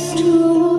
to